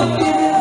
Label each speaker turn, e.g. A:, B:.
A: Oh,